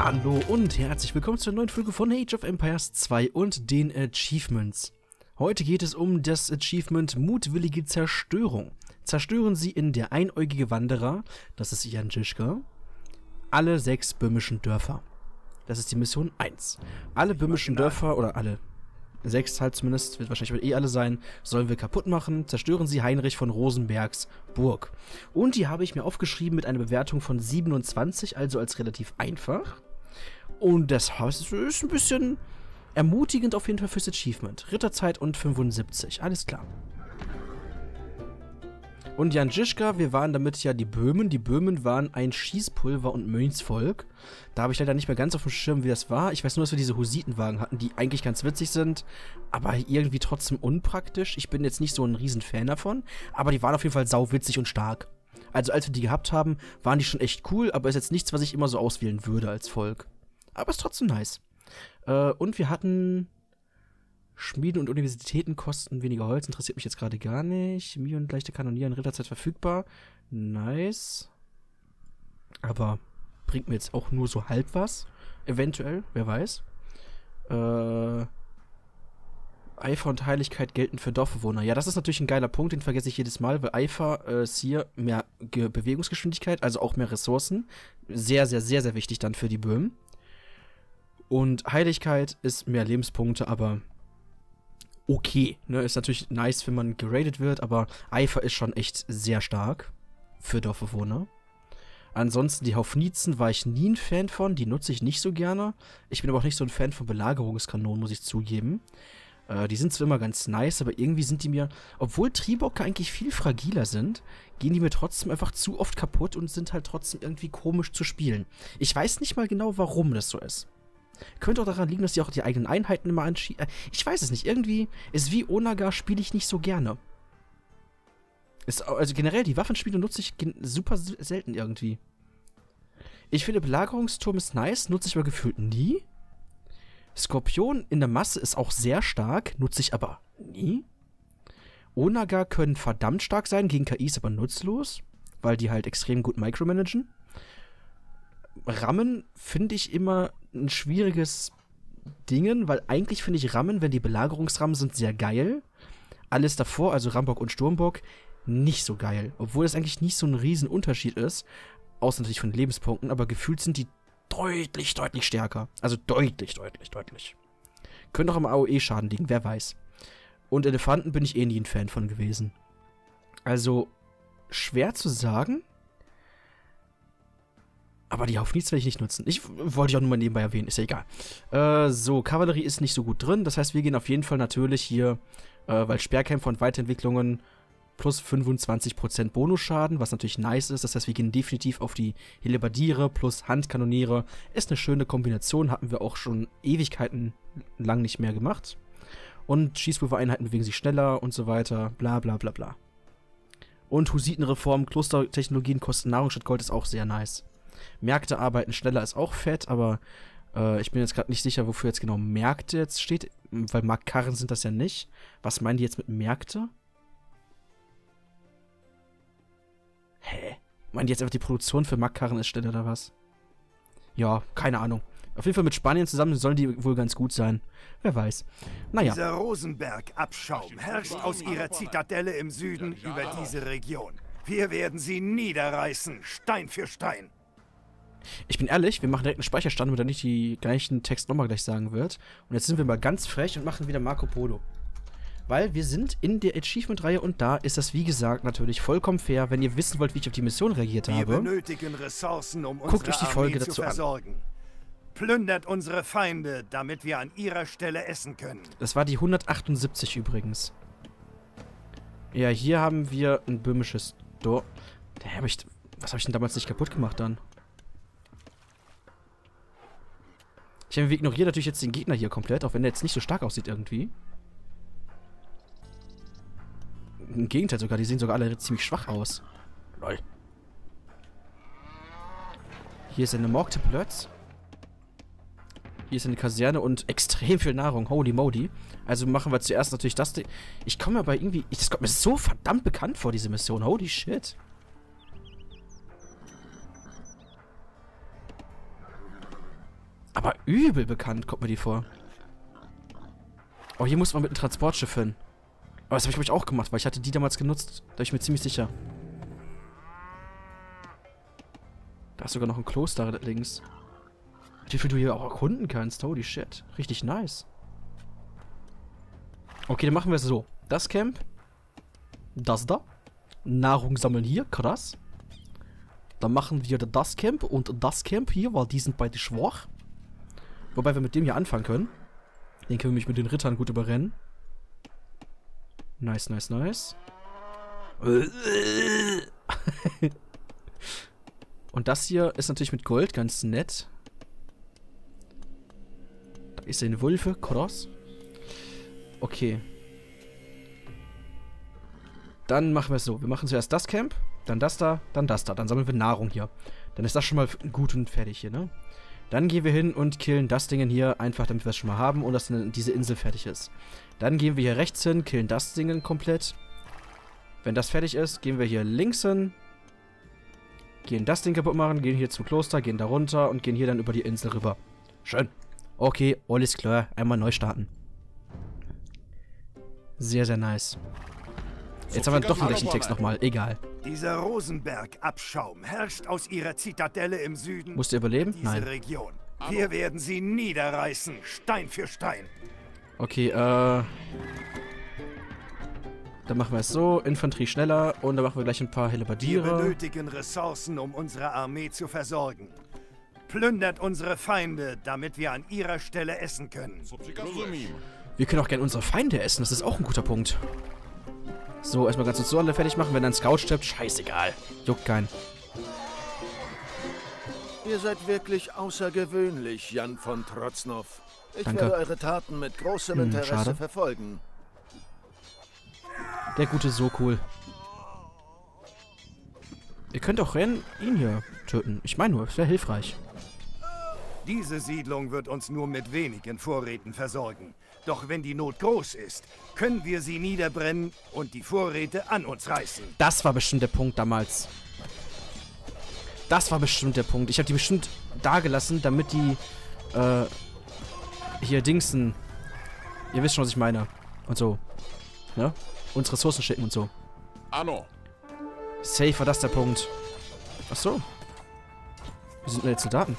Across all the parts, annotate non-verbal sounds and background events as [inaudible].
Hallo und herzlich willkommen zur neuen Folge von Age of Empires 2 und den Achievements. Heute geht es um das Achievement Mutwillige Zerstörung. Zerstören Sie in der einäugige Wanderer, das ist Jan Jischka, alle sechs böhmischen Dörfer. Das ist die Mission 1. Alle böhmischen Dörfer, oder alle sechs halt zumindest, wird wahrscheinlich eh alle sein, sollen wir kaputt machen. Zerstören Sie Heinrich von Rosenbergs Burg. Und die habe ich mir aufgeschrieben mit einer Bewertung von 27, also als relativ einfach. Und das ist ein bisschen ermutigend auf jeden Fall fürs Achievement. Ritterzeit und 75, alles klar. Und Jan Jischka, wir waren damit ja die Böhmen. Die Böhmen waren ein Schießpulver- und Mönchsvolk. Da habe ich leider nicht mehr ganz auf dem Schirm, wie das war. Ich weiß nur, dass wir diese Husitenwagen hatten, die eigentlich ganz witzig sind, aber irgendwie trotzdem unpraktisch. Ich bin jetzt nicht so ein Riesenfan davon, aber die waren auf jeden Fall sauwitzig und stark. Also als wir die gehabt haben, waren die schon echt cool, aber ist jetzt nichts, was ich immer so auswählen würde als Volk. Aber ist trotzdem nice. Äh, und wir hatten Schmieden und Universitäten kosten weniger Holz, interessiert mich jetzt gerade gar nicht. Chemie und leichte Kanonier in Ritterzeit verfügbar. Nice. Aber bringt mir jetzt auch nur so halb was. Eventuell, wer weiß. Äh, Eifer und Heiligkeit gelten für Dorfbewohner. Ja, das ist natürlich ein geiler Punkt, den vergesse ich jedes Mal, weil Eifer äh, ist hier mehr Ge Bewegungsgeschwindigkeit, also auch mehr Ressourcen. Sehr, sehr, sehr, sehr wichtig dann für die Böhmen. Und Heiligkeit ist mehr Lebenspunkte, aber okay. Ne? Ist natürlich nice, wenn man geradet wird, aber Eifer ist schon echt sehr stark für Dorfbewohner. Ansonsten die Haufnizen war ich nie ein Fan von, die nutze ich nicht so gerne. Ich bin aber auch nicht so ein Fan von Belagerungskanonen, muss ich zugeben. Äh, die sind zwar immer ganz nice, aber irgendwie sind die mir, obwohl Tribocke eigentlich viel fragiler sind, gehen die mir trotzdem einfach zu oft kaputt und sind halt trotzdem irgendwie komisch zu spielen. Ich weiß nicht mal genau, warum das so ist. Könnte auch daran liegen, dass sie auch die eigenen Einheiten immer anschieben. Äh, ich weiß es nicht. Irgendwie ist wie Onaga spiele ich nicht so gerne. Ist, also generell, die Waffenspiele nutze ich super selten irgendwie. Ich finde, Belagerungsturm ist nice, nutze ich aber gefühlt nie. Skorpion in der Masse ist auch sehr stark, nutze ich aber nie. Onaga können verdammt stark sein, gegen KIs aber nutzlos, weil die halt extrem gut micromanagen. Rammen finde ich immer ein schwieriges Dingen, weil eigentlich finde ich Rammen, wenn die Belagerungsrammen sind, sehr geil. Alles davor, also Rambock und Sturmbock, nicht so geil. Obwohl es eigentlich nicht so ein Riesenunterschied ist. Außer natürlich von Lebenspunkten, aber gefühlt sind die deutlich, deutlich stärker. Also deutlich, deutlich, deutlich. Könnte auch am AOE-Schaden liegen, wer weiß. Und Elefanten bin ich eh nie ein Fan von gewesen. Also, schwer zu sagen. Aber die Haufniz werde ich nicht nutzen. Ich wollte ich auch nur mal nebenbei erwähnen, ist ja egal. Äh, so, Kavallerie ist nicht so gut drin. Das heißt, wir gehen auf jeden Fall natürlich hier, äh, weil Sperrkämpfer und Weiterentwicklungen plus 25% Bonusschaden, was natürlich nice ist. Das heißt, wir gehen definitiv auf die Helebardiere plus Handkanoniere. Ist eine schöne Kombination, hatten wir auch schon Ewigkeiten lang nicht mehr gemacht. Und Schießpulvereinheiten bewegen sich schneller und so weiter, bla bla bla bla. Und Husitenreform, Klostertechnologien kosten Nahrung statt Gold ist auch sehr nice. Märkte arbeiten schneller ist auch fett, aber äh, ich bin jetzt gerade nicht sicher, wofür jetzt genau Märkte jetzt steht, weil Marktkarren sind das ja nicht. Was meinen die jetzt mit Märkte? Hä? Meinen die jetzt einfach die Produktion für Marktkarren ist schneller oder was? Ja, keine Ahnung. Auf jeden Fall mit Spanien zusammen sollen die wohl ganz gut sein. Wer weiß. Naja. Dieser Rosenberg-Abschaum herrscht aus ihrer Zitadelle im Süden über diese Region. Wir werden sie niederreißen, Stein für Stein. Ich bin ehrlich, wir machen direkt einen Speicherstand, damit er nicht die gleichen Text nochmal gleich sagen wird. Und jetzt sind wir mal ganz frech und machen wieder Marco Polo. Weil wir sind in der Achievement-Reihe und da ist das, wie gesagt, natürlich vollkommen fair. Wenn ihr wissen wollt, wie ich auf die Mission reagiert wir habe, benötigen Ressourcen, um guckt euch die Folge dazu zu versorgen. Plündert unsere Feinde, damit wir an ihrer Stelle essen können. Das war die 178 übrigens. Ja, hier haben wir ein böhmisches Dorf. Was habe ich denn damals nicht kaputt gemacht dann? Ich ignoriere natürlich jetzt den Gegner hier komplett, auch wenn der jetzt nicht so stark aussieht irgendwie. Im Gegenteil sogar, die sehen sogar alle ziemlich schwach aus. Lol. Hier ist eine Morgte Plötz. Hier ist eine Kaserne und extrem viel Nahrung. Holy moly. Also machen wir zuerst natürlich das. Ich komme aber irgendwie... Das kommt mir so verdammt bekannt vor, diese Mission. Holy shit. Aber übel bekannt kommt mir die vor. Oh, hier muss man mit einem Transportschiff hin. Aber das habe ich, glaube ich, auch gemacht, weil ich hatte die damals genutzt. Da bin ich mir ziemlich sicher. Da ist sogar noch ein Kloster links. Wie viel du hier auch erkunden kannst. Holy shit. Richtig nice. Okay, dann machen wir es so. Das Camp. Das da. Nahrung sammeln hier. Krass. Dann machen wir das Camp und das Camp hier, weil die sind beide schwach. Wobei wir mit dem hier anfangen können. Den können wir mich mit den Rittern gut überrennen. Nice, nice, nice. [laughs] Und das hier ist natürlich mit Gold ganz nett. Da ist ein Wulfe, Cross. Okay. Dann machen wir es so. Wir machen zuerst das Camp, dann das da, dann das da. Dann sammeln wir Nahrung hier. Dann ist das schon mal gut und fertig hier, ne? Dann gehen wir hin und killen das Ding hier, einfach damit wir es schon mal haben und dass diese Insel fertig ist. Dann gehen wir hier rechts hin, killen das Ding komplett. Wenn das fertig ist, gehen wir hier links hin, gehen das Ding kaputt machen, gehen hier zum Kloster, gehen da runter und gehen hier dann über die Insel rüber. Schön. Okay, alles klar. Einmal neu starten. Sehr, sehr nice. Jetzt haben wir doch den gleichen Text nochmal. Egal. Dieser Rosenberg-Abschaum herrscht aus ihrer Zitadelle im Süden. Musst du überleben? Diese Nein. Region. Wir werden sie niederreißen, Stein für Stein. Okay, äh... Dann machen wir es so. Infanterie schneller. Und dann machen wir gleich ein paar Wir Hellebardiere. benötigen Ressourcen, um unsere Armee zu versorgen. Plündert unsere Feinde, damit wir an ihrer Stelle essen können. Wir können auch gerne unsere Feinde essen. Das ist auch ein guter Punkt. So, erstmal ganz kurz so alle fertig machen. Wenn ein Scout stirbt, scheißegal. Juckt keinen. Ihr seid wirklich außergewöhnlich, Jan von Trotznov. Ich Danke. werde eure Taten mit großem Hm, Interesse schade. verfolgen. Der Gute ist so cool. Ihr könnt auch Ren ihn hier töten. Ich meine nur, es wäre hilfreich. Diese Siedlung wird uns nur mit wenigen Vorräten versorgen. Doch wenn die Not groß ist, können wir sie niederbrennen und die Vorräte an uns reißen. Das war bestimmt der Punkt damals. Das war bestimmt der Punkt. Ich habe die bestimmt da gelassen, damit die, äh, hier Dingsen, ihr wisst schon, was ich meine. Und so. Ne? Uns Ressourcen schicken und so. Ano. Safe war das der Punkt. Ach so. Wir sind nur jetzt Soldaten.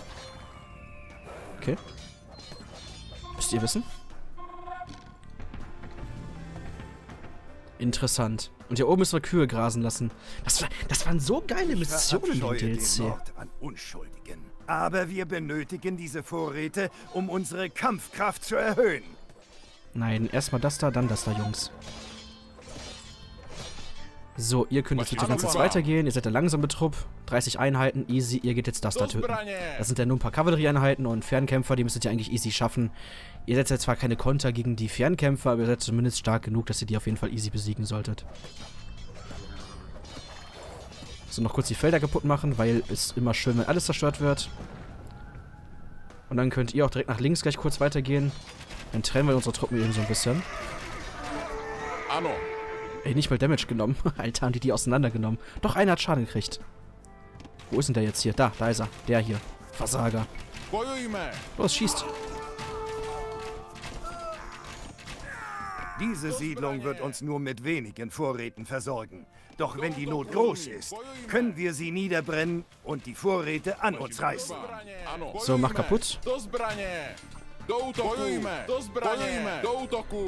Okay. Müsst ihr wissen? Interessant. Und hier oben müssen wir Kühe grasen lassen. Das, war, das waren so geile Missionen im DLC. Aber wir benötigen diese Vorräte, um unsere Kampfkraft zu erhöhen. Nein, erstmal das da, dann das da, Jungs. So, ihr könnt jetzt bitte ganz jetzt weitergehen. Ihr seid der langsame Trupp. 30 Einheiten, easy. Ihr geht jetzt das da töten. Das sind ja nur ein paar Kavallerieeinheiten und Fernkämpfer, die müsstet ihr eigentlich easy schaffen. Ihr seid ja zwar keine Konter gegen die Fernkämpfer, aber ihr seid zumindest stark genug, dass ihr die auf jeden Fall easy besiegen solltet. So, noch kurz die Felder kaputt machen, weil es immer schön, wenn alles zerstört wird. Und dann könnt ihr auch direkt nach links gleich kurz weitergehen. Dann trennen wir unsere Truppen eben so ein bisschen. Ano. Ey, nicht mal Damage genommen. [laughs] Alter, haben die die auseinandergenommen. Doch, einer hat Schaden gekriegt. Wo ist denn der jetzt hier? Da, da ist er. Der hier. Versager. Los, schießt. Diese Siedlung wird uns nur mit wenigen Vorräten versorgen. Doch wenn die Not groß ist, können wir sie niederbrennen und die Vorräte an uns reißen. So, mach kaputt.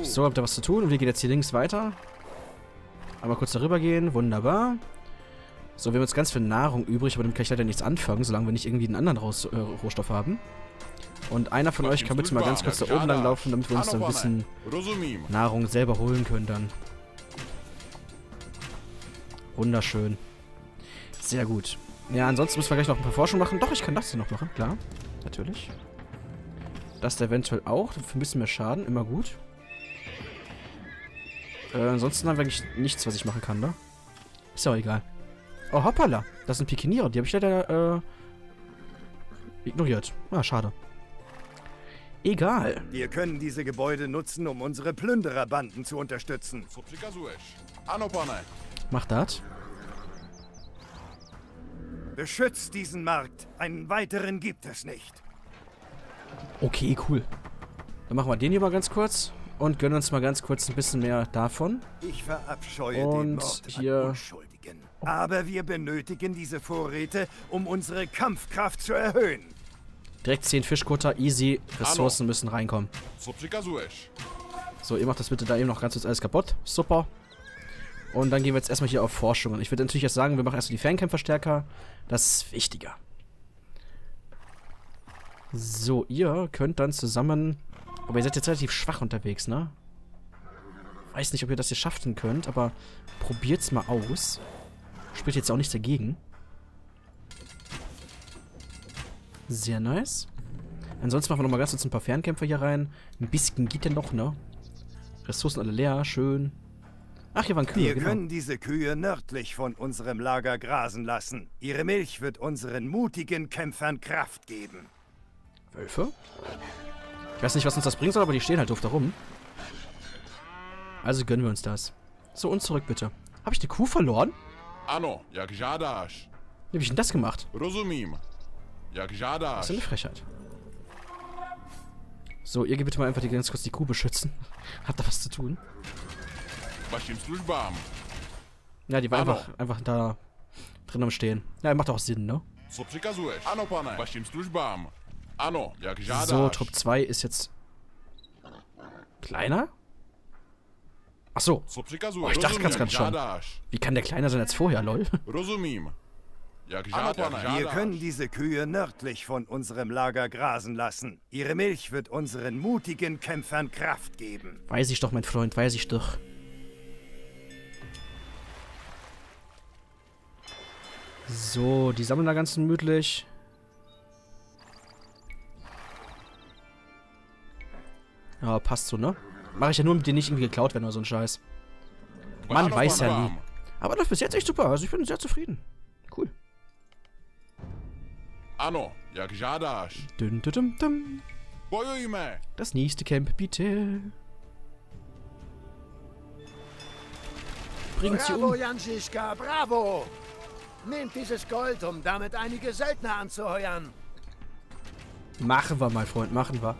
So, habt ihr was zu tun und wir gehen jetzt hier links weiter. Einmal kurz darüber gehen. Wunderbar. So, wir haben jetzt ganz viel Nahrung übrig, aber damit kann ich leider nichts anfangen, solange wir nicht irgendwie einen anderen Raus äh, Rohstoff haben. Und einer von euch kann bitte mal ganz kurz da oben lang laufen, damit wir uns dann ein bisschen. Nahrung selber holen können dann. Wunderschön. Sehr gut. Ja, ansonsten müssen wir gleich noch ein paar Forschung machen. Doch, ich kann das hier noch machen, klar. Natürlich. Das eventuell auch. Für ein bisschen mehr Schaden, immer gut. Äh, ansonsten haben wir eigentlich nichts, was ich machen kann, ne? Ist ja auch egal. Oh, hoppala. Das sind Pikiniere. Die habe ich leider, äh, ignoriert. Ah, schade. Egal. Wir können diese Gebäude nutzen, um unsere Plündererbanden zu unterstützen. Mach das. Beschützt diesen Markt. Einen weiteren gibt es nicht. Okay, cool. Dann machen wir den hier mal ganz kurz und gönnen uns mal ganz kurz ein bisschen mehr davon. Ich verabscheue Und den Mord hier- Unschuldigen. Aber wir benötigen diese Vorräte, um unsere Kampfkraft zu erhöhen. Direkt 10 Fischkutter, easy. Ressourcen müssen reinkommen. So, ihr macht das bitte da eben noch ganz kurz alles kaputt. Super. Und dann gehen wir jetzt erstmal hier auf Forschung. Und ich würde natürlich jetzt sagen, wir machen erstmal die Fernkämpferstärker. Das ist wichtiger. So, ihr könnt dann zusammen... Aber ihr seid jetzt relativ schwach unterwegs, ne? Weiß nicht, ob ihr das hier schaffen könnt, aber probiert's mal aus. Spricht jetzt auch nichts dagegen. Sehr nice. Ansonsten machen wir nochmal ganz kurz ein paar Fernkämpfer hier rein. Ein bisschen geht ja noch, ne? Ressourcen alle leer, schön. Ach, hier waren Kühe, Wir genau. können diese Kühe nördlich von unserem Lager grasen lassen. Ihre Milch wird unseren mutigen Kämpfern Kraft geben. Wölfe? Ich weiß nicht, was uns das bringen soll, aber die stehen halt doof da rum. Also gönnen wir uns das. So, und zurück bitte. Habe ich eine Kuh verloren? Ano, jak žádáš. Wie habe ich denn das gemacht? Rozumím. Jak Das žádáš. ist eine Frechheit. So, ihr geht bitte mal einfach die ganz kurz die Kuh beschützen. [laughs] Habt da was zu tun? Ja, die war Ano. einfach, einfach da drin am Stehen. Ja, macht auch Sinn, ne? Co přikazuješ? Ano, pane. Vašim službám. So, Trupp 2 ist jetzt kleiner? Ach so, Co přikazuješ? Oh, ich dachte ganz, ganz schon. wie kann der kleiner sein als vorher, lol? Wir können diese Kühe nördlich von unserem Lager grasen lassen. Ihre Milch wird unseren mutigen Kämpfern Kraft geben. Weiß ich doch, mein Freund, weiß ich doch. So, die sammeln da ganz gemütlich. Ja, passt so, ne? Mache ich ja nur, mit denen nicht irgendwie geklaut werden oder so ein Scheiß. Man weiß ja nie. Aber das ist bis jetzt echt super. Also ich bin sehr zufrieden. Cool. Ano, jak žádáš. Dün, dün, dün, dün. Bojujme. Das nächste Camp, bitte. Bringt sie Bravo, um. Janschischka, bravo! Nehmt dieses Gold, um damit einige Söldner anzuheuern. Machen wir, mein Freund, machen wir.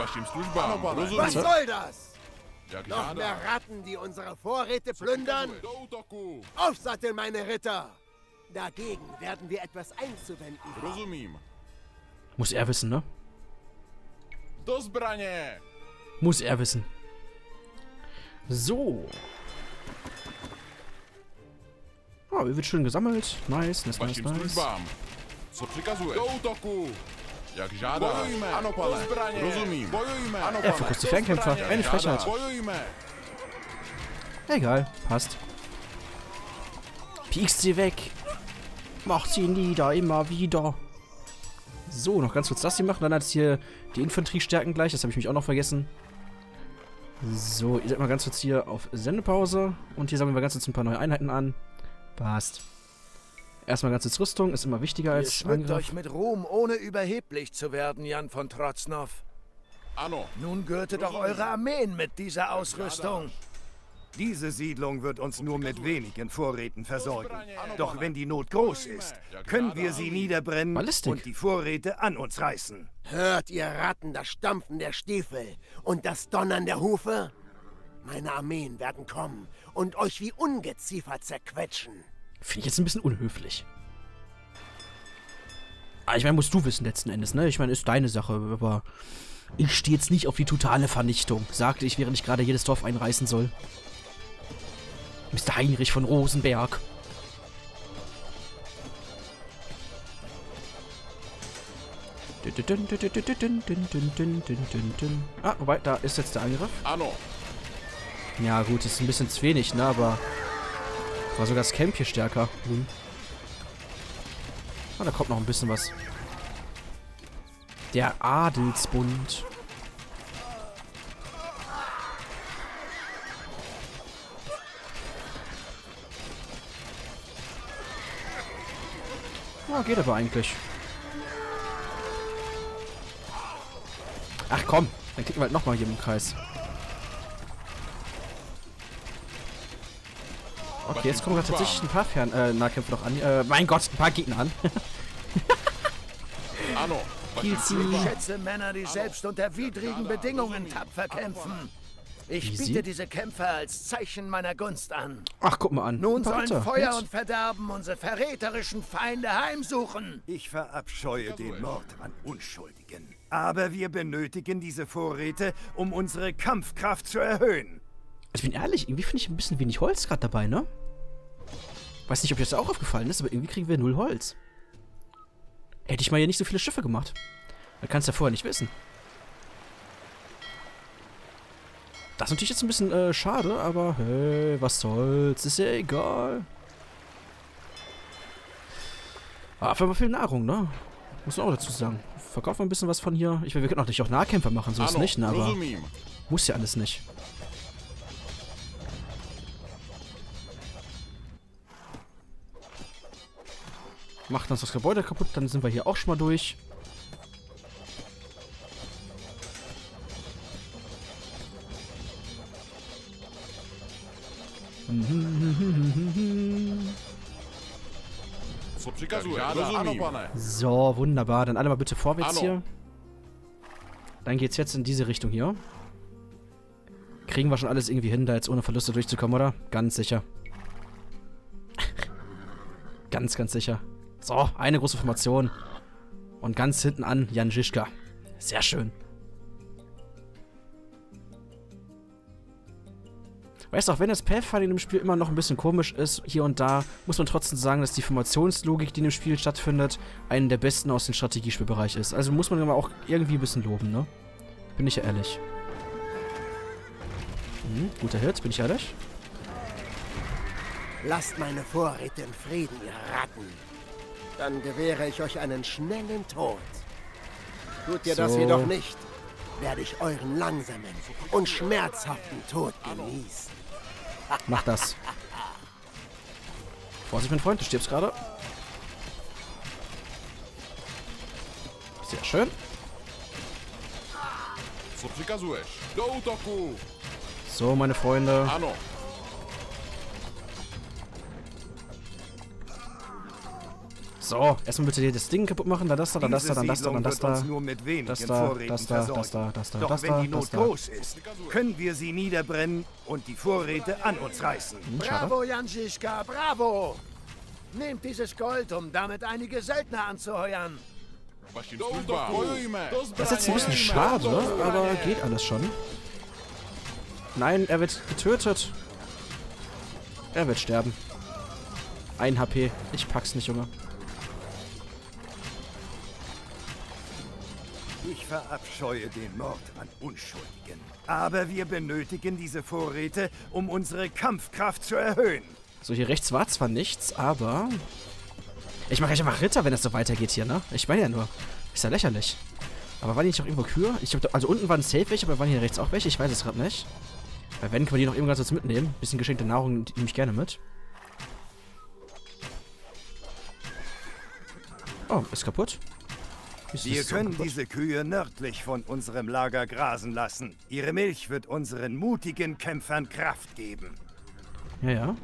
Was soll das? Noch mehr. Ratten, die unsere Vorräte plündern? Aufsatteln, meine Ritter! Dagegen werden wir etwas einzuwenden haben. Muss er wissen, ne? Muss er wissen. So. Oh, wird schön gesammelt. Nice, nice, nice, nice. Jak žádáš. Bojujme. Ano, pane. Do zbraně. Rozumím. Bojujme. Ano, Er fokussiert die Fernkämpfer. Eine Frechheit. Bojujme. Egal, passt. Piekst sie weg. Macht sie nieder, immer wieder. So, noch ganz kurz das hier machen. Dann hat es hier die Infanterie stärken gleich. Das habe ich mich auch noch vergessen. So, ihr seid mal ganz kurz hier auf Sendepause. Und hier sammeln wir ganz kurz ein paar neue Einheiten an. Passt. Erstmal ganz kurz Rüstung. Ist immer wichtiger Ihr als schmückt Angriff. euch mit Ruhm, ohne überheblich zu werden, Jan von Trotznov. Ano. Nun gürtet auch eure Armeen mit dieser Ausrüstung. Diese Siedlung wird uns nur mit wenigen Vorräten versorgen. Doch wenn die Not groß ist, können wir sie niederbrennen Ballistik. und die Vorräte an uns reißen. Hört ihr Ratten das Stampfen der Stiefel und das Donnern der Hufe? Meine Armeen werden kommen und euch wie Ungeziefer zerquetschen. Finde ich jetzt ein bisschen unhöflich. Ah, ich meine, musst du wissen letzten Endes, ne? Ich meine, ist deine Sache, aber ich stehe jetzt nicht auf die totale Vernichtung, sagte ich, während ich gerade jedes Dorf einreißen soll. Mr. Heinrich von Rosenberg. Ah, wobei, da ist jetzt der Angriff. Ano. Ja, gut, ist ein bisschen zu wenig, ne, aber war sogar das Camp hier stärker. Hm. Ah, da kommt noch ein bisschen was. Der Adelsbund. Ja, geht aber eigentlich. Ach komm, dann klicken wir halt nochmal hier im Kreis. Okay, jetzt kommen gerade tatsächlich ein paar Fern äh, Nahkämpfer noch an. Äh, mein Gott, ein paar Gegner an. [laughs] Kielzi. Ich schätze Männer, die selbst unter widrigen Bedingungen tapfer kämpfen. Ich Easy. biete diese Kämpfe als Zeichen meiner Gunst an. Ach, guck mal an. Nun sollen Ritter. Feuer Nett. und Verderben unsere verräterischen Feinde heimsuchen. Ich verabscheue den Mord an Unschuldigen. Aber wir benötigen diese Vorräte, um unsere Kampfkraft zu erhöhen. Also, ich bin ehrlich, irgendwie finde ich ein bisschen wenig Holz gerade dabei, ne? Weiß nicht, ob dir das auch aufgefallen ist, aber irgendwie kriegen wir null Holz. Hätte ich mal hier nicht so viele Schiffe gemacht. Da kannst du ja vorher nicht wissen. Das ist natürlich jetzt ein bisschen äh, schade, aber hey, was soll's, ist ja egal. Ah, für mal viel Nahrung, ne? Muss man auch dazu sagen. Verkaufen wir ein bisschen was von hier. Ich, wir können natürlich auch Nahkämpfer machen, so ist nicht, ne? Aber muss ja alles nicht. Macht uns das Gebäude kaputt, dann sind wir hier auch schon mal durch. So, wunderbar. Dann alle mal bitte vorwärts Hallo. hier. Dann geht's jetzt in diese Richtung hier. Kriegen wir schon alles irgendwie hin, da jetzt ohne Verluste durchzukommen, oder? Ganz sicher. [laughs] ganz, ganz sicher. So, eine große Formation. Und ganz hinten an Jan Žižka. Sehr schön. Weißt du, auch wenn das Pathfinding im Spiel immer noch ein bisschen komisch ist, hier und da, muss man trotzdem sagen, dass die Formationslogik, die in dem Spiel stattfindet, eine der besten aus dem Strategiespielbereich ist. Also muss man immer auch irgendwie ein bisschen loben, ne? Bin ich ja ehrlich. Hm, guter Hit, bin ich ehrlich. Lasst meine Vorräte in Frieden, ihr Ratten. Dann gewähre ich euch einen schnellen Tod. Tut ihr das So. jedoch nicht, werde ich euren langsamen und schmerzhaften Tod genießen. [laughs] Mach das. Vorsicht, mein Freund, du stirbst gerade. Sehr schön. So, meine Freunde. So, erstmal bitte hier das Ding kaputt machen. Dann das da, dann das da, dann das da, dann das da. das da, das da, das da, das da, Doch das wenn da, die Not groß ist, können wir sie niederbrennen und die Vorräte an uns reißen. Hm. Bravo, Janziska, bravo! Nehmt dieses Gold, um damit einige Söldner anzuheuern. Das ist jetzt ein bisschen schade, aber geht alles schon. Nein, er wird getötet. Er wird sterben. Ein HP. Ich pack's nicht, Junge. Ich verabscheue den Mord an Unschuldigen. Aber wir benötigen diese Vorräte, um unsere Kampfkraft zu erhöhen. So, hier rechts war zwar nichts, aber... Ich mache gleich einfach Ritter, wenn es so weitergeht hier, ne? Ich meine ja nur. Ist ja lächerlich. Aber waren hier nicht auch irgendwo Kühe? Ich hab, also unten waren safe welche, aber waren hier rechts auch welche? Ich weiß es gerade nicht. Weil wenn, können wir die noch irgendwas jetzt mitnehmen. Bisschen geschenkte Nahrung nehme ich gerne mit. Oh, ist kaputt. Wir so können diese Kühe nördlich von unserem Lager grasen lassen. Ihre Milch wird unseren mutigen Kämpfern Kraft geben. Ja, ja.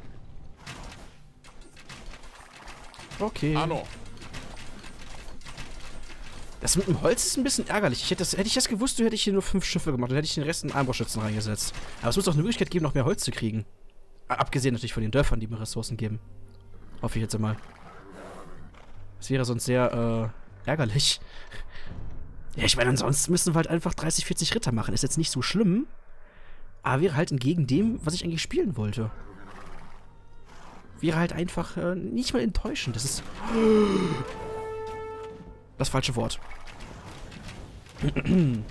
Okay. Ano. Das mit dem Holz ist ein bisschen ärgerlich. Ich hätte, das, hätte ich das gewusst, hätte ich hier nur fünf Schiffe gemacht. Dann hätte ich den Rest in Armbrustschützen reingesetzt. Aber es muss doch eine Möglichkeit geben, noch mehr Holz zu kriegen. Abgesehen natürlich von den Dörfern, die mir Ressourcen geben. Hoffe ich jetzt einmal. Das wäre sonst sehr, äh, ärgerlich. Ja, ich meine, ansonsten müssen wir halt einfach 30, 40 Ritter machen. Ist jetzt nicht so schlimm. Aber wäre halt entgegen dem, was ich eigentlich spielen wollte. Wäre halt einfach äh, nicht mal enttäuschend. Das ist [gasps] das falsche Wort. [clears throat]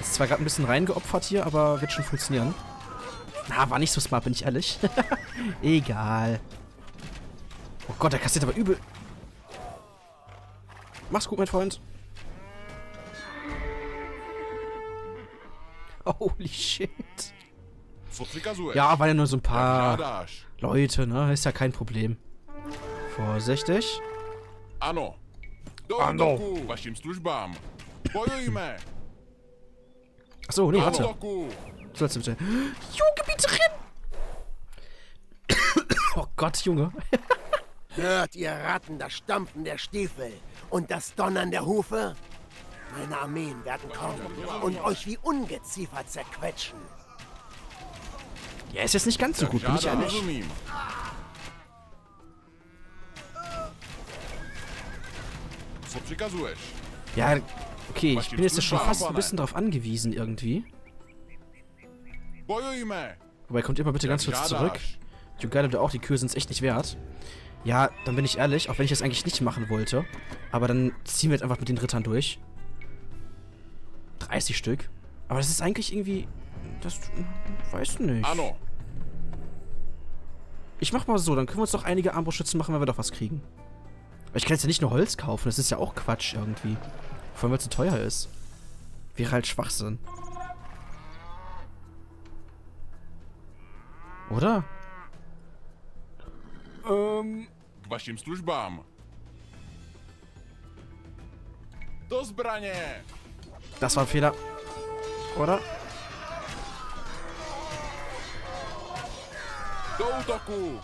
Ist zwar gerade ein bisschen reingeopfert hier, aber wird schon funktionieren. Na, war nicht so smart, bin ich ehrlich. [laughs] Egal. Oh Gott, der kassiert aber übel. Mach's gut, mein Freund. Holy shit. Ja, waren ja nur so ein paar. Leute, ne? Ist ja kein Problem. Vorsichtig. Ano. Do Ano. Achso, nee, Do warte. útoku. Sollst du bitte. Jo, Gebieterin! Gott, Junge. Hört ihr Ratten das Stampfen der Stiefel und das Donnern der Hufe? Meine Armeen werden kommen und euch wie Ungeziefer zerquetschen. Ja, ist jetzt nicht ganz so gut, bin ich ehrlich. Ja, okay, ich bin jetzt schon fast ein bisschen drauf angewiesen irgendwie. Wobei, kommt immer bitte ganz kurz zurück. You got it, auch die Kühe sind es echt nicht wert. Ja, dann bin ich ehrlich, auch wenn ich das eigentlich nicht machen wollte. Aber dann ziehen wir jetzt einfach mit den Rittern durch. 30 Stück. Aber das ist eigentlich irgendwie... Das... Weiß nicht. Ano, Ich mach mal so, dann können wir uns doch einige Armbrustschützen machen, wenn wir doch was kriegen. Aber ich kann jetzt ja nicht nur Holz kaufen, das ist ja auch Quatsch irgendwie. Vor allem, weil es zu teuer ist. Wäre halt Schwachsinn. Oder? Ähm... k službám. Do zbraně! Das war ein Fehler. Oder? Do útoku!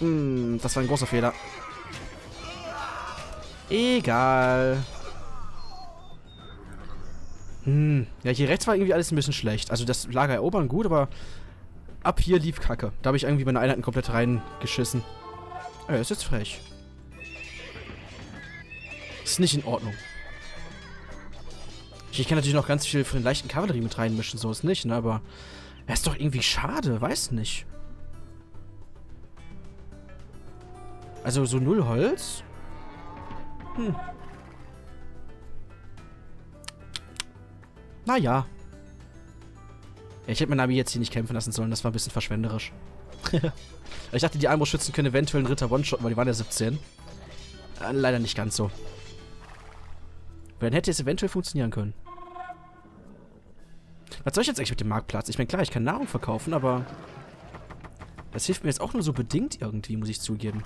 Hm, das war ein großer Fehler. Egal. Hm, ja, hier rechts war irgendwie alles ein bisschen schlecht. Also das Lager erobern gut, aber ab hier lief Kacke. Da habe ich irgendwie meine Einheiten komplett reingeschissen. Ey, ist jetzt frech. Ist nicht in Ordnung. Ich, kann natürlich noch ganz viel von den leichten Kavallerie mit reinmischen, so ist nicht, ne, aber... Ja, ist doch irgendwie schade, weiß nicht. Also so null Holz? Hm. Naja. Ja, ich hätte meine Armee jetzt hier nicht kämpfen lassen sollen. Das war ein bisschen verschwenderisch. [laughs] ich dachte, die Armbrustschützen können eventuell einen Ritter one-shotten, weil die waren ja 17. Äh, leider nicht ganz so. Dann hätte es eventuell funktionieren können. Was soll ich jetzt eigentlich mit dem Marktplatz? Ich meine, klar, ich kann Nahrung verkaufen, aber... Das hilft mir jetzt auch nur so bedingt irgendwie, muss ich zugeben.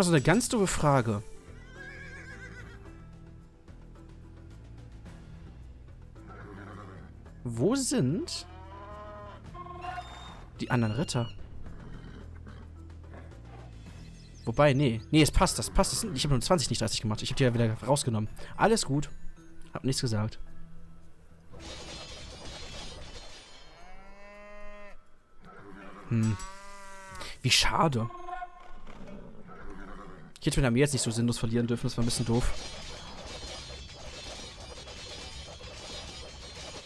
Mal so eine ganz doofe Frage. Wo sind die anderen Ritter? Wobei, nee. Nee, es passt, das passt. Das sind, ich habe nur 20, nicht 30 gemacht. Ich habe die ja wieder rausgenommen. Alles gut. Hab nichts gesagt. Hm. Wie schade. Ich hätte meine Armee jetzt nicht so sinnlos verlieren dürfen. Das war ein bisschen doof.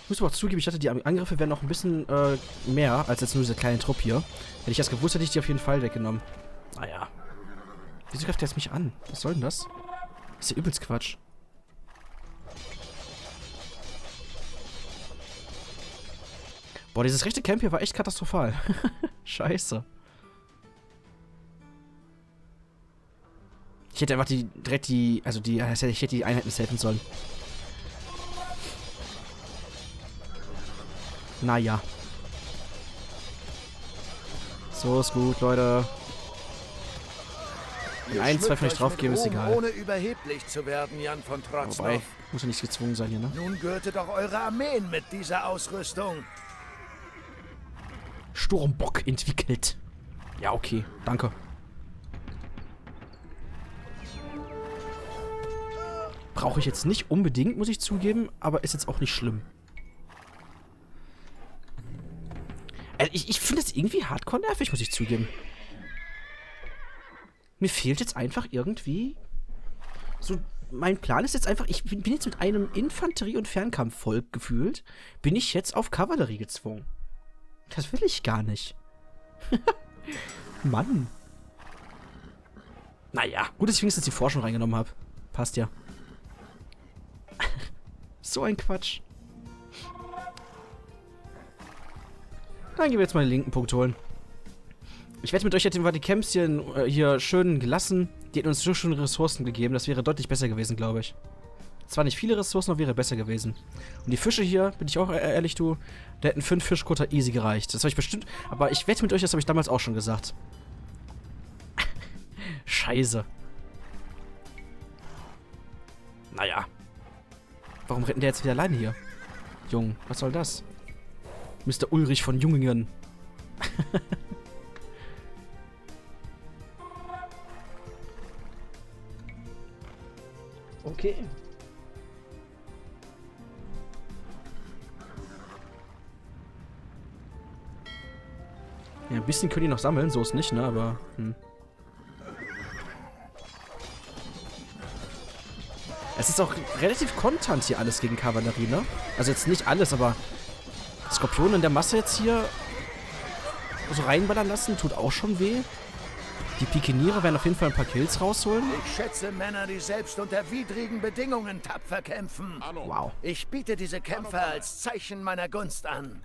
Ich muss aber auch zugeben, ich dachte, die Angriffe wären noch ein bisschen äh, mehr als jetzt nur dieser kleine Trupp hier. Hätte ich das gewusst, hätte ich die auf jeden Fall weggenommen. Naja. Wieso greift der jetzt mich an? Was soll denn das? Das ist ja übelst Quatsch. Boah, dieses rechte Camp hier war echt katastrophal. [laughs] Scheiße. Ich hätte einfach die direkt die, also die, ich hätte die Einheiten safen sollen. Naja. So ist gut, Leute. Wenn ein, zwei euch draufgeben, ist egal. Ohne überheblich zu werden, Jan von Wobei, muss ja nicht gezwungen sein hier, ne? Nun gürtet doch eure Armeen mit dieser Ausrüstung. Sturmbock entwickelt. Ja, okay. Danke. Brauche ich jetzt nicht unbedingt, muss ich zugeben, aber ist jetzt auch nicht schlimm. Also ich ich finde es irgendwie hardcore nervig, muss ich zugeben. Mir fehlt jetzt einfach irgendwie... So, mein Plan ist jetzt einfach, ich bin bin jetzt mit einem Infanterie- und Fernkampfvolk gefühlt, bin ich jetzt auf Kavallerie gezwungen. Das will ich gar nicht. [laughs] Mann. Naja, gut, dass ich wenigstens die Forschung reingenommen habe. Passt ja. So ein Quatsch. Dann gehen wir jetzt mal den linken Punkt holen. Ich wette mit euch, hätten wir die Camps hier, äh, hier schön gelassen. Die hätten uns so schöne Ressourcen gegeben. Das wäre deutlich besser gewesen, glaube ich. Zwar nicht viele Ressourcen, aber wäre besser gewesen. Und die Fische hier, bin ich auch e- ehrlich, du, da hätten fünf Fischkutter easy gereicht. Das habe ich bestimmt, aber ich wette mit euch, das habe ich damals auch schon gesagt. [laughs] Scheiße. Naja. Warum retten der jetzt wieder alleine hier? Jung, was soll das? Mr. Ulrich von Jungingen. [laughs] okay. Ja, ein bisschen können die noch sammeln, so ist nicht, ne, aber, hm. Es ist auch relativ kontant hier alles gegen Kavallerie, ne? Also jetzt nicht alles, aber Skorpion in der Masse jetzt hier so reinballern lassen, tut auch schon weh. Die Pikeniere werden auf jeden Fall ein paar Kills rausholen. Ich schätze Männer, die selbst unter widrigen Bedingungen tapfer kämpfen. Wow. Ich biete diese Kämpfe als Zeichen meiner Gunst an.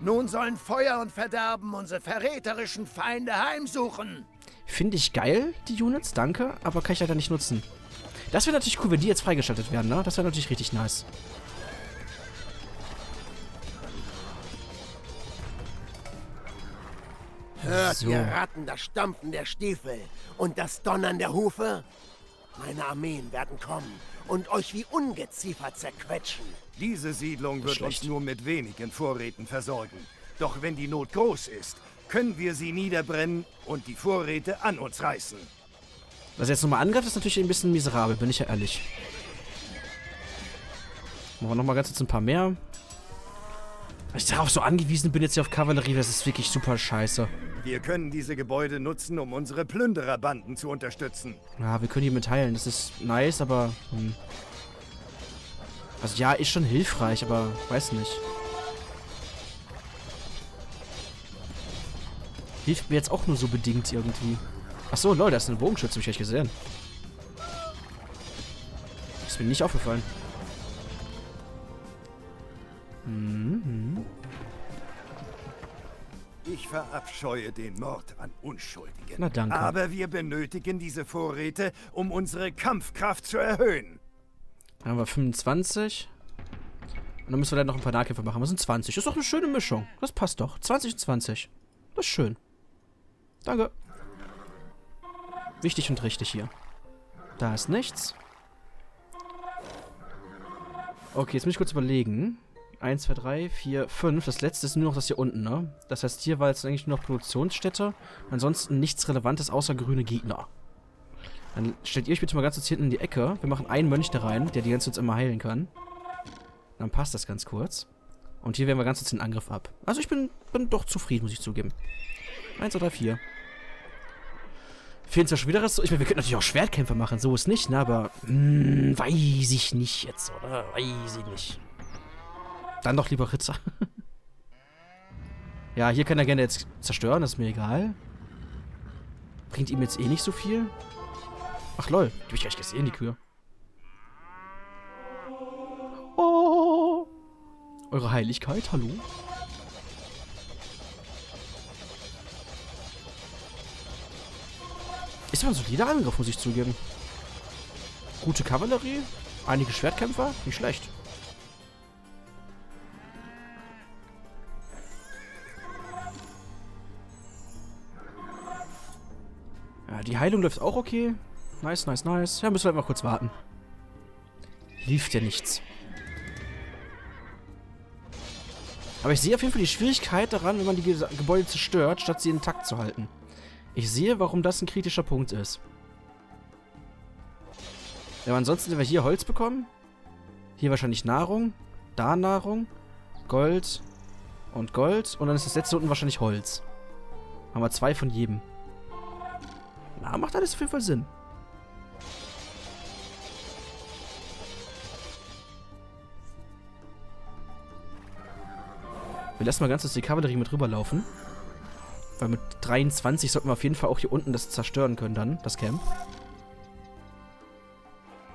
Nun sollen Feuer und Verderben unsere verräterischen Feinde heimsuchen. Finde ich geil, die Units, danke, aber kann ich leider nicht nutzen. Das wäre natürlich cool, wenn die jetzt freigeschaltet werden, ne? Das wäre natürlich richtig nice. Hört So. ihr Ratten das Stampfen der Stiefel und das Donnern der Hufe? Meine Armeen werden kommen und euch wie Ungeziefer zerquetschen. Diese Siedlung wird Schlecht. uns nur mit wenigen Vorräten versorgen. Doch wenn die Not groß ist, können wir sie niederbrennen und die Vorräte an uns reißen. Was er jetzt nochmal angreift, ist natürlich ein bisschen miserabel, bin ich ja ehrlich. Machen wir nochmal ganz kurz ein paar mehr. Weil ich darauf so angewiesen bin jetzt hier auf Kavallerie, das ist wirklich super scheiße. Wir können diese Gebäude nutzen, um unsere Plündererbanden zu unterstützen. Ja, wir können die mitteilen, das ist nice, aber... Hm. Also ja, ist schon hilfreich, aber weiß nicht. Hilft mir jetzt auch nur so bedingt irgendwie. Achso, lol, da ist eine Bogenschütze, hab ich echt gesehen. Ist mir nicht aufgefallen. Mhm. Ich verabscheue den Mord an Unschuldigen. Na, danke. Aber wir benötigen diese Vorräte, um unsere Kampfkraft zu erhöhen. Dann haben wir 25. Und dann müssen wir dann noch ein paar Nahkämpfe machen. Das sind 20. Das ist doch eine schöne Mischung. Das passt doch. 20 und 20. Das ist schön. Danke. Wichtig und richtig hier. Da ist nichts. Okay, jetzt muss ich kurz überlegen. 1, 2, 3, 4, 5. Das letzte ist nur noch das hier unten, ne? Das heißt, hier war jetzt eigentlich nur noch Produktionsstätte. Ansonsten nichts Relevantes außer grüne Gegner. Dann stellt ihr euch bitte mal ganz kurz hinten in die Ecke. Wir machen einen Mönch da rein, der die ganze Zeit immer heilen kann. Dann passt das ganz kurz. Und hier wehren wir ganz kurz den Angriff ab. Also ich bin, bin doch zufrieden, muss ich zugeben. 1, 2, 3, 4. Fehlen zwar schon wieder Ressourcen. Ich meine, wir könnten natürlich auch Schwertkämpfe machen, so ist nicht, ne? Aber, hm, weiß ich nicht jetzt, oder? Weiß ich nicht. Dann doch lieber Ritzer. [laughs] ja, hier kann er gerne jetzt zerstören, das ist mir egal. Bringt ihm jetzt eh nicht so viel. Ach lol, die hab ich gar nicht gesehen, die Kühe. Oh. Eure Heiligkeit, hallo? Ist aber ein solider Angriff, muss ich zugeben. Gute Kavallerie, einige Schwertkämpfer, nicht schlecht. Ja, die Heilung läuft auch okay. Nice, nice, nice. Ja, müssen wir halt mal kurz warten. Lief ja nichts. Aber ich sehe auf jeden Fall die Schwierigkeit daran, wenn man die Ge Gebäude zerstört, statt sie intakt zu halten. Ich sehe, warum das ein kritischer Punkt ist. Ja, ansonsten, wenn wir hier Holz bekommen, hier wahrscheinlich Nahrung, da Nahrung, Gold und Gold und dann ist das letzte unten wahrscheinlich Holz. Haben wir zwei von jedem. Na, macht alles auf jeden Fall Sinn. Wir lassen mal ganz kurz die Kavallerie mit rüberlaufen. Weil mit 23 sollten wir auf jeden Fall auch hier unten das zerstören können dann, das Camp.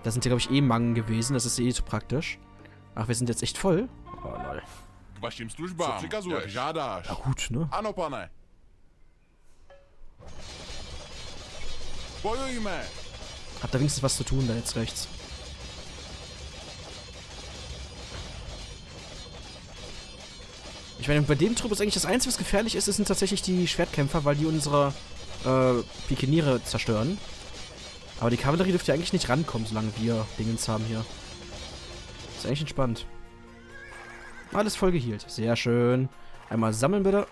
Da sind ja, glaube ich, eh Mangen gewesen. Das ist eh zu praktisch. Ach, wir sind jetzt echt voll. Oh, lol. Ja gut, ne? Habt da wenigstens was zu tun da jetzt rechts. Ich meine, bei dem Trupp ist eigentlich das Einzige, was gefährlich ist, sind tatsächlich die Schwertkämpfer, weil die unsere äh, Pikeniere zerstören. Aber die Kavallerie dürfte ja eigentlich nicht rankommen, solange wir Dingens haben hier. Ist eigentlich entspannt. Alles voll gehealt. Sehr schön. Einmal sammeln, bitte.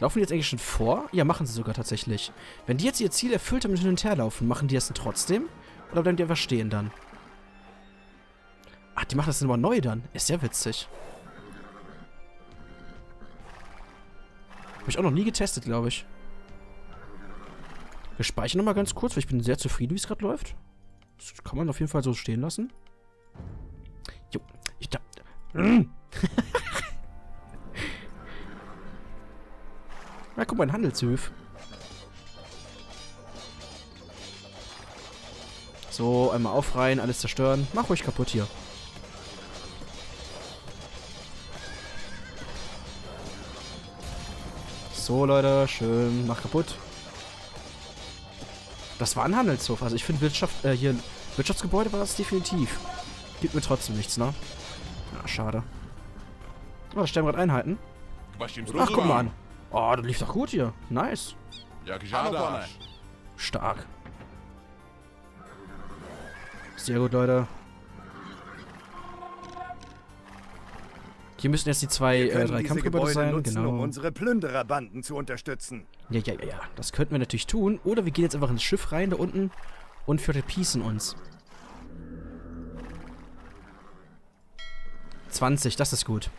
Laufen die jetzt eigentlich schon vor? Ja, machen sie sogar tatsächlich. Wenn die jetzt ihr Ziel erfüllt haben und hin und her laufen, machen die das denn trotzdem? Oder bleiben die einfach stehen dann? Ach, die machen das immer neu dann. Ist ja witzig. Habe ich auch noch nie getestet, glaube ich. Wir speichern nochmal ganz kurz, weil ich bin sehr zufrieden, wie es gerade läuft. Das kann man auf jeden Fall so stehen lassen. Jo, ich da... [laughs] Na, guck mal, ein Handelshöf. So, einmal aufreihen, alles zerstören. Mach ruhig kaputt hier. So, Leute, schön. Mach kaputt. Das war ein Handelshof. Also ich finde Wirtschaft, äh, hier Wirtschaftsgebäude war das definitiv. Gibt mir trotzdem nichts, ne? Na, schade. Oh, da sterben gerade Einheiten. Ach, guck mal an. Oh, das lief doch gut hier. Nice. Stark. Sehr gut, Leute. Hier müssen jetzt die zwei, äh, drei Kampfgebäude sein. Nutzen, genau. um unsere Plündererbanden zu unterstützen. Ja, ja, ja, ja. Das könnten wir natürlich tun. Oder wir gehen jetzt einfach ins Schiff rein da unten und verpießen uns. 20, das ist gut.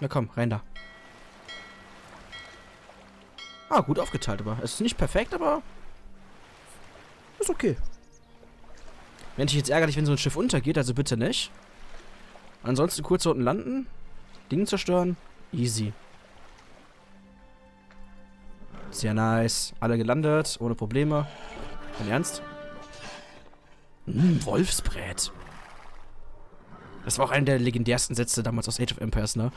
Na komm, rein da. Ah, gut aufgeteilt, aber es ist nicht perfekt, aber ist okay. Wenn dich jetzt ärgerlich, wenn so ein Schiff untergeht, also bitte nicht. Ansonsten kurz unten landen, Dinge zerstören, easy. Sehr nice. Alle gelandet, ohne Probleme. Im Ernst? Hm, Wolfsbrät. Das war auch einer der legendärsten Sätze damals aus Age of Empires, ne?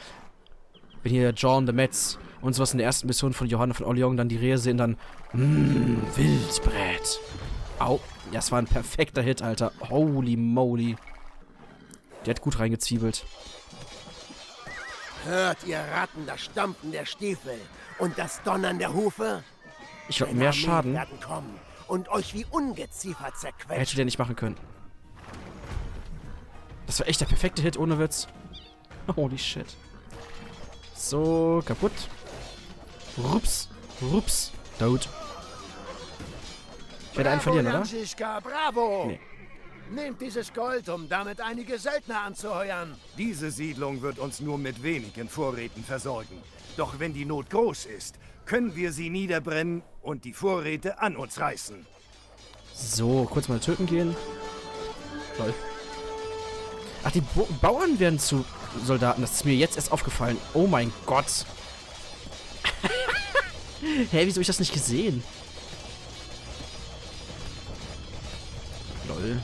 Wenn hier John the Metz und sowas in der ersten Mission von Johanna von Orleans dann die Rehe sehen, dann mmm, Wildbrät. Au. Ja, es war ein perfekter Hit, Alter. Holy moly. Der hat gut reingezwiebelt. Hört ihr Ratten das Stampfen der Stiefel und das Donnern der Hufe? Ich glaube, mehr Schaden werden kommen und euch wie Ungeziefer zerquetschen. Hätte der nicht machen können. Das war echt der perfekte Hit, ohne Witz. Holy shit. So, kaputt. Rups. Rups. Tot. Ich werde einen verlieren, oder? bravo! Nee. Nehmt dieses Gold, um damit einige Söldner anzuheuern. Diese Siedlung wird uns nur mit wenigen Vorräten versorgen. Doch wenn die Not groß ist, können wir sie niederbrennen und die Vorräte an uns reißen. So, kurz mal töten gehen. Toll. Ach, die Bo Bauern werden zu Soldaten. Das ist mir jetzt erst aufgefallen. Oh mein Gott. [laughs] Hä, hey, wieso habe ich das nicht gesehen? Lol.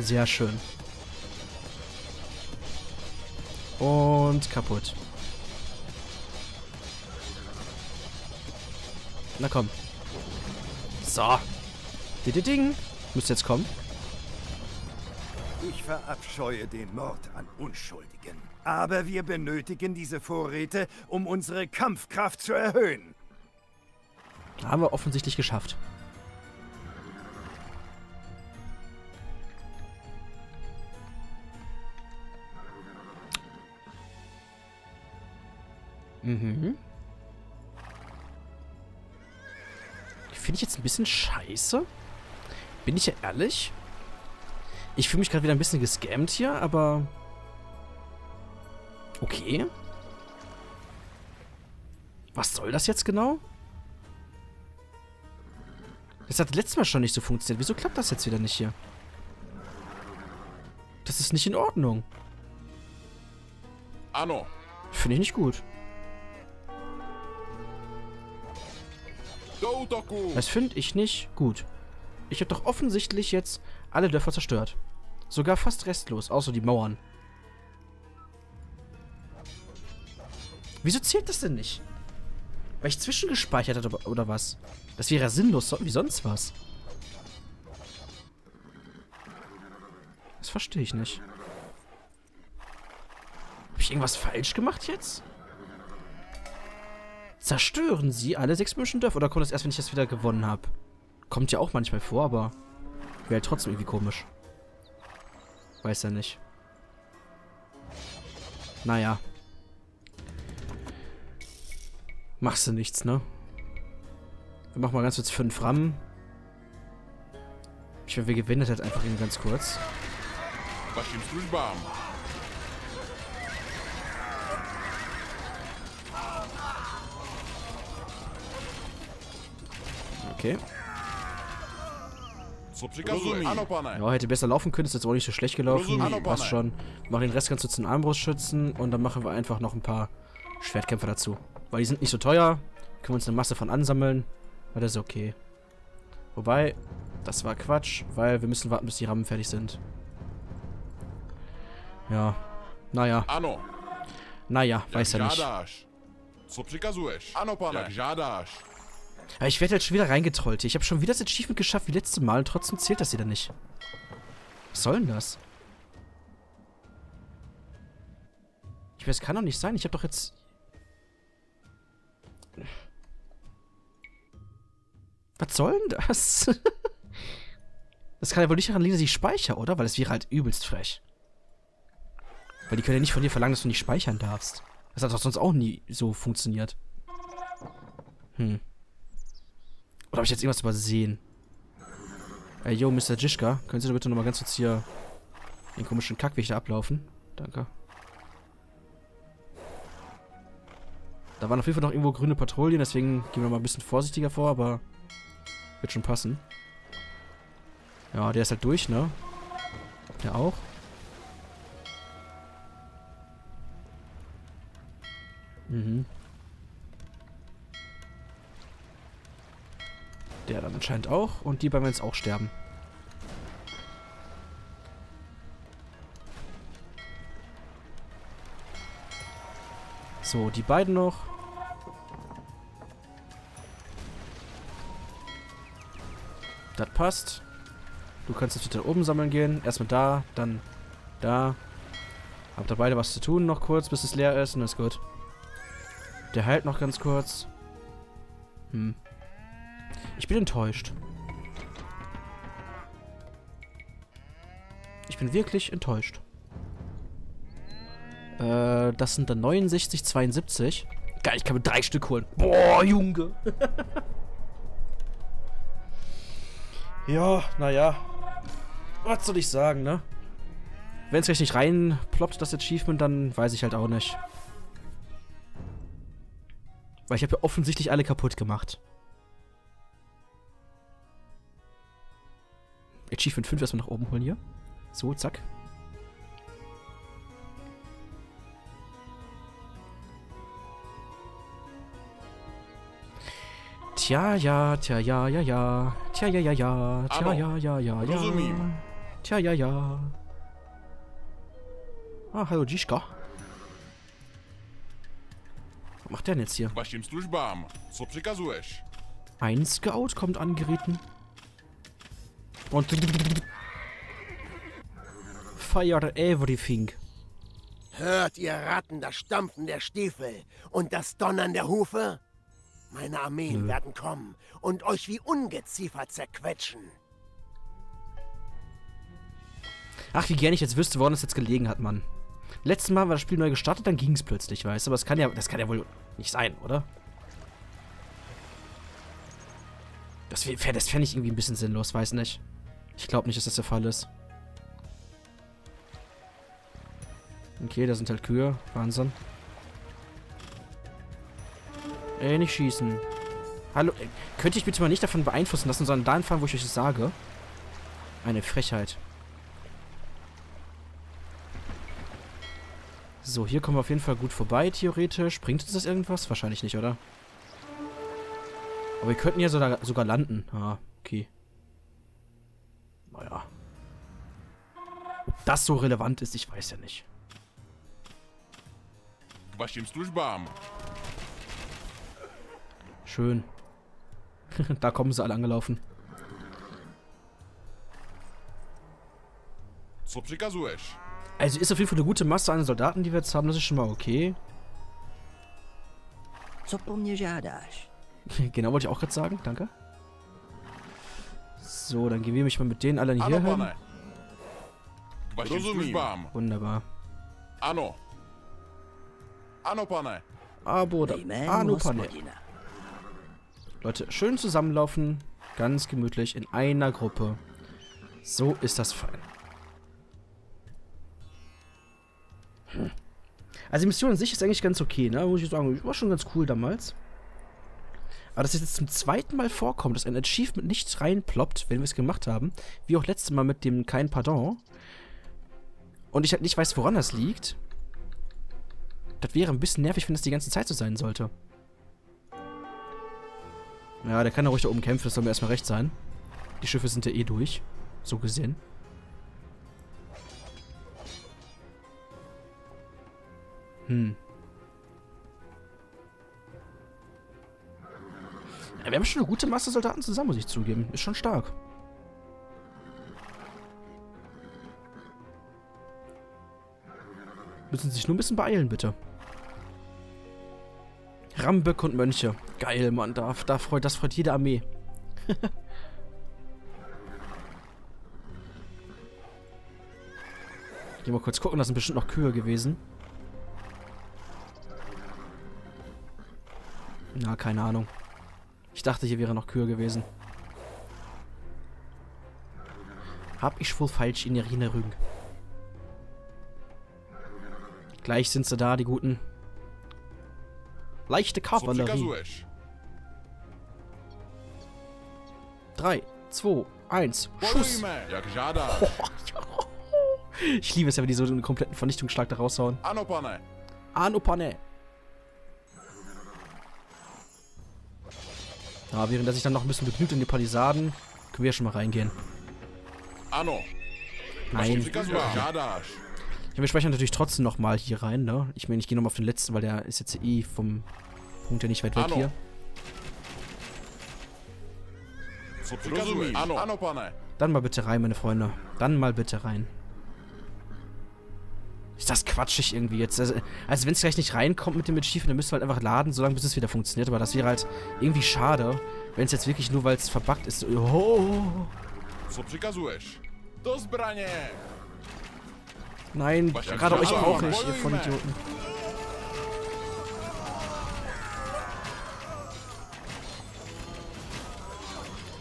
Sehr schön. Und kaputt. Na komm. So. Ding. Müsste jetzt kommen. Ich verabscheue den Mord an Unschuldigen. Aber wir benötigen diese Vorräte, um unsere Kampfkraft zu erhöhen. Haben wir offensichtlich geschafft. Mhm. Finde ich jetzt ein bisschen scheiße. Bin ich ja ehrlich? Ich fühle mich gerade wieder ein bisschen gescammt hier, aber... Okay. Was soll das jetzt genau? Das hat letztes Mal schon nicht so funktioniert. Wieso klappt das jetzt wieder nicht hier? Das ist nicht in Ordnung. Anno. Finde ich nicht gut. Das finde ich nicht gut. Ich habe doch offensichtlich jetzt alle Dörfer zerstört. Sogar fast restlos, außer die Mauern. Wieso zählt das denn nicht? Weil ich zwischengespeichert hatte oder was? Das wäre ja sinnlos, wie sonst was. Das verstehe ich nicht. Habe ich irgendwas falsch gemacht jetzt? Zerstören sie alle sechs Mission Dörfer? Oder kommt das erst, wenn ich das wieder gewonnen habe? Kommt ja auch manchmal vor, aber wäre halt trotzdem irgendwie komisch. Weiß ja nicht. Naja. Machst du nichts, ne? Wir machen mal ganz kurz fünf Ram. Ich meine, wir gewinnen halt einfach eben ganz kurz. Okay. Ja, hätte besser laufen können, ist jetzt auch nicht so schlecht gelaufen. Passt schon. Machen den Rest ganz kurz in Armbrustschützen und dann machen wir einfach noch ein paar Schwertkämpfer dazu. Weil die sind nicht so teuer. Können wir uns eine Masse von ansammeln. Aber das ist okay. Wobei, das war Quatsch, weil wir müssen warten, bis die Rammen fertig sind. Ja. Naja. Naja, weiß ja nicht. Aber ich werde halt schon wieder reingetrollt. Ich habe schon wieder das Achievement geschafft wie letztes Mal und trotzdem zählt das wieder nicht. Was soll denn das? Ich weiß, kann doch nicht sein. Ich habe doch jetzt... Was soll denn das? das kann ja wohl nicht daran liegen, dass ich speichere, oder? Weil es wäre halt übelst frech. Weil die können ja nicht von dir verlangen, dass du nicht speichern darfst. Das hat doch sonst auch nie so funktioniert. Hm. Oder habe ich jetzt irgendwas übersehen? Ey, yo, Mr. Jischka, können Sie da bitte nochmal ganz kurz hier den komischen Kackweg da ablaufen? Danke. Da waren auf jeden Fall noch irgendwo grüne Patrouillen, deswegen gehen wir mal ein bisschen vorsichtiger vor, aber wird schon passen. Ja, der ist halt durch, ne? Der auch. Mhm. Der dann anscheinend auch. Und die beim jetzt auch sterben. So, die beiden noch. Das passt. Du kannst jetzt wieder oben sammeln gehen. Erstmal da, dann da. Habt ihr beide was zu tun noch kurz, bis es leer ist und ist gut. Der heilt noch ganz kurz. Hm. Ich bin enttäuscht. Ich bin wirklich enttäuscht. Äh, das sind dann 69, 72. Geil, ich kann mir drei Stück holen. Boah, Junge. [laughs] ja, naja. Was soll ich sagen, ne? Wenn es gleich nicht reinploppt, das Achievement, dann weiß ich halt auch nicht. Weil ich habe ja offensichtlich alle kaputt gemacht. Achievement 5 erstmal nach oben holen hier. So, zack. Tja, ja, tja, ja, ja, ja. Tja, ja, ja, ja. Tja, ja, ja, ja, ja. Tja, ja, ja. Ah, hallo, Jischka. Was macht der denn jetzt hier? Ein Scout kommt angeritten. Und fire everything. Hört ihr Ratten das Stampfen der Stiefel und das Donnern der Hufe? Meine Armeen Nö. werden kommen und euch wie Ungeziefer zerquetschen. Ach, wie gerne ich jetzt wüsste, woran es jetzt gelegen hat, Mann. Letztes Mal war das Spiel neu gestartet, dann ging es plötzlich, weißt du? Aber das kann ja, das kann ja wohl nicht sein, oder? Das, das fände ich irgendwie ein bisschen sinnlos, weiß nicht. Ich glaube nicht, dass das der Fall ist. Okay, da sind halt Kühe. Wahnsinn. Ey, nicht schießen. Hallo, ey, könnte ich bitte mal nicht davon beeinflussen lassen, sondern dahin fahren, wo ich euch das sage? Eine Frechheit. So, hier kommen wir auf jeden Fall gut vorbei, theoretisch. Bringt uns das irgendwas? Wahrscheinlich nicht, oder? Aber wir könnten ja sogar, sogar landen. Ah, okay. Naja. Ob das so relevant ist, ich weiß ja nicht. vašim službám. Schön. [laughs] da kommen sie alle angelaufen. Also ist auf jeden Fall eine gute Masse an Soldaten, die wir jetzt haben. Das ist schon mal okay. [laughs] Genau, wollte ich auch gerade sagen. Danke. So, dann gehen wir mich mal mit denen alle hier Ano, hin. Wunderbar. Ano. Ano, pane. Abo da. Anu pane. Leute, schön zusammenlaufen. Ganz gemütlich in einer Gruppe. So ist das fein. Hm. Also die Mission an sich ist eigentlich ganz okay, ne? Muss ich sagen, war schon ganz cool damals. Aber dass es jetzt zum zweiten Mal vorkommt, dass ein Achievement nicht reinploppt, wenn wir es gemacht haben, wie auch letztes Mal mit dem Kein Pardon, und ich halt nicht weiß, woran das liegt, das wäre ein bisschen nervig, wenn das die ganze Zeit so sein sollte. Ja, der kann ja ruhig da oben kämpfen, das soll mir erstmal recht sein. Die Schiffe sind ja eh durch. So gesehen. Hm. Ja, wir haben schon eine gute Masse Soldaten zusammen, muss ich zugeben. Ist schon stark. Müssen sich nur ein bisschen beeilen, bitte. Ramböck und Mönche. Geil, Mann. Da, da freut, das freut jede Armee. [laughs] Geh mal kurz gucken, das sind bestimmt noch Kühe gewesen. Na, keine Ahnung. Ich dachte, hier wäre noch Kühe gewesen. Hab ich wohl falsch in Erinnerung. Gleich sind sie da, die Guten. Leichte Kavallerie. přikazuješ? 3, 2, 1, Schuss. [laughs] Ich liebe es ja, wenn die so einen kompletten Vernichtungsschlag da raushauen. Ano, pane. Ano, Pane. Ja, während er sich dann noch ein bisschen begnügt in die Palisaden, können wir ja schon mal reingehen. Ano. Nein. Žádáš. Ja, wir speichern natürlich trotzdem nochmal hier rein, ne? Ich meine, ich gehe nochmal auf den letzten, weil der ist jetzt eh vom Punkt ja nicht weit weg Ano. hier. Co přikazuješ? Ano. Ano, pane. Dann mal bitte rein, meine Freunde. Dann mal bitte rein. Ist das quatschig irgendwie jetzt? Also, also wenn es gleich nicht reinkommt mit dem Achievement, dann müssen wir halt einfach laden, solange bis es wieder funktioniert. Aber das wäre halt irgendwie schade, wenn es jetzt wirklich nur, weil es verbuggt ist. Oh, Co přikazuješ? Do zbraně. Nein, gerade euch ja, brauche ich, ihr Vollidioten.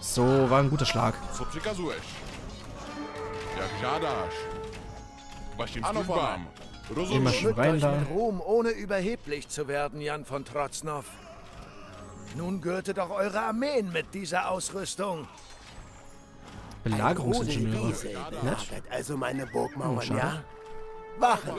So, war ein guter Schlag. Immer schön rein euch da. Ruhm, ohne überheblich zu werden, Jan von Trotznov. Nun gürtet doch eure Armeen mit dieser Ausrüstung. Nett. belagert also meine Burgmauern, Oh, ja? Wachen,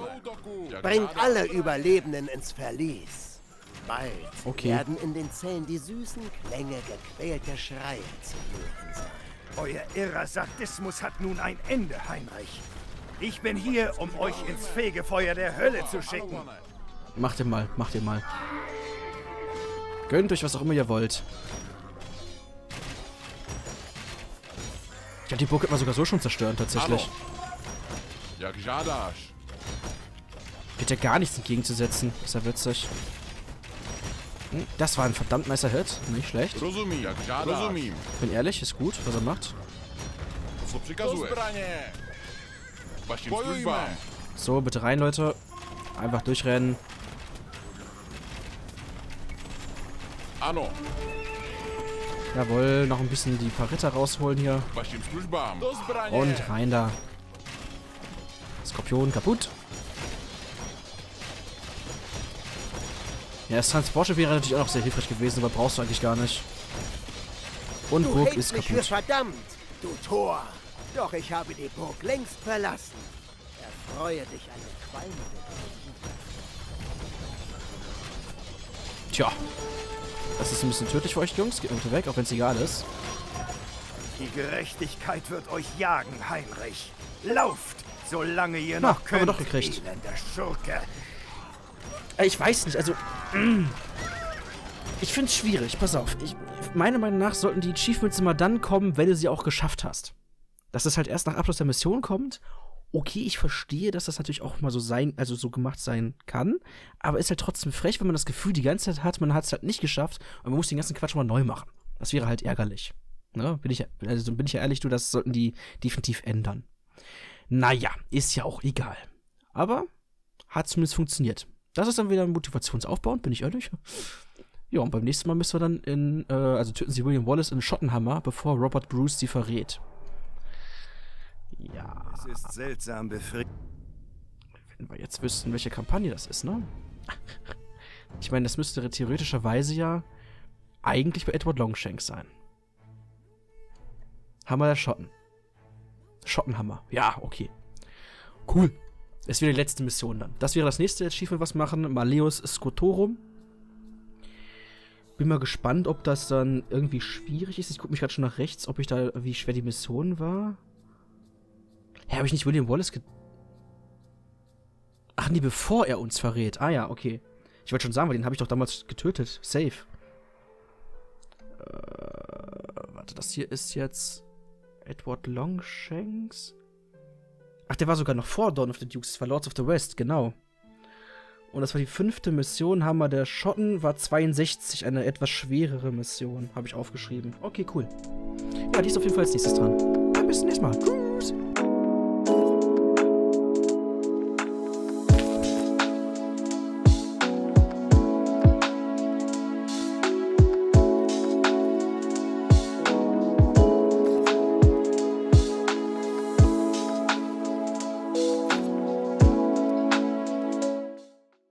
bringt alle Überlebenden ins Verlies. Bald Okay. werden in den Zellen die süßen Klänge gequälter Schreie zu hören sein. Euer irrer Sadismus hat nun ein Ende, Heinrich. Ich bin hier, um euch ins Fegefeuer der Hölle zu schicken. Macht ihr mal, macht ihr mal. Gönnt euch was auch immer ihr wollt. Ich glaube, die Burg hat man sogar so schon zerstören, tatsächlich. Jak ja gar nichts entgegenzusetzen. Ist ja witzig. Hm, Das war ein verdammt nicer Hit. Nicht schlecht. Bin ehrlich, ist gut, was er macht. So, bitte rein, Leute. Einfach durchrennen. Ano. Jawohl, noch ein bisschen die paar Ritter rausholen hier. Und rein da. Skorpion kaputt. Ja, das Transportschiff wäre natürlich auch noch sehr hilfreich gewesen, aber brauchst du eigentlich gar nicht. Und Du Burg ist kaputt. verdammt, du Tor. Doch ich habe die Burg längst verlassen. Erfreue dich an Tja. Das ist ein bisschen tödlich für euch, Jungs. Geht bitte weg, auch wenn es egal ist. Die Gerechtigkeit wird euch jagen, Heinrich. Lauft, solange ihr Na, noch haben wir könnt, doch gekriegt. elender Schurke. Äh, ich weiß nicht, also... Ich finde es schwierig, pass auf. Ich, meiner Meinung nach sollten die Achievements immer dann kommen, wenn du sie auch geschafft hast. Dass das halt erst nach Abschluss der Mission kommt. Okay, ich verstehe, dass das natürlich auch mal so sein, also so gemacht sein kann, aber ist halt trotzdem frech, wenn man das Gefühl die ganze Zeit hat, man hat es halt nicht geschafft und man muss den ganzen Quatsch mal neu machen. Das wäre halt ärgerlich. Ne? Bin ich, also bin ich ja ehrlich, du, das sollten die definitiv ändern. Naja, ist ja auch egal. Aber hat zumindest funktioniert. Das ist dann wieder motivationsaufbauend, bin ich ehrlich. Ja, und beim nächsten Mal müssen wir dann in, äh, also töten sie William Wallace in Schottenhammer, bevor Robert Bruce sie verrät. Ja. Es ist seltsam befriedigend. Wenn wir jetzt wüssten, welche Kampagne das ist, ne? [laughs] Ich meine, das müsste theoretischerweise ja eigentlich bei Edward Longshanks sein. Hammer der Schotten. Schottenhammer. Ja, okay. Cool. Ist wieder die letzte Mission dann. Das wäre das nächste Achievement, was machen. Maleus Scotorum. Bin mal gespannt, ob das dann irgendwie schwierig ist. Ich gucke mich gerade schon nach rechts, ob ich da, wie schwer die Mission war. Hä, habe ich nicht William Wallace ge... Ach nee, bevor er uns verrät. Ah ja, okay. Ich wollte schon sagen, weil den habe ich doch damals getötet. Safe. Äh, warte, das hier ist jetzt Edward Longshanks. Ach, der war sogar noch vor Dawn of the Dukes. Das war Lords of the West, genau. Und das war die fünfte Mission. Hammer der Schotten war 62, eine etwas schwerere Mission. Habe ich aufgeschrieben. Okay, cool. Ja, die ist auf jeden Fall als nächstes dran. bis zum nächsten Mal. Tschüss.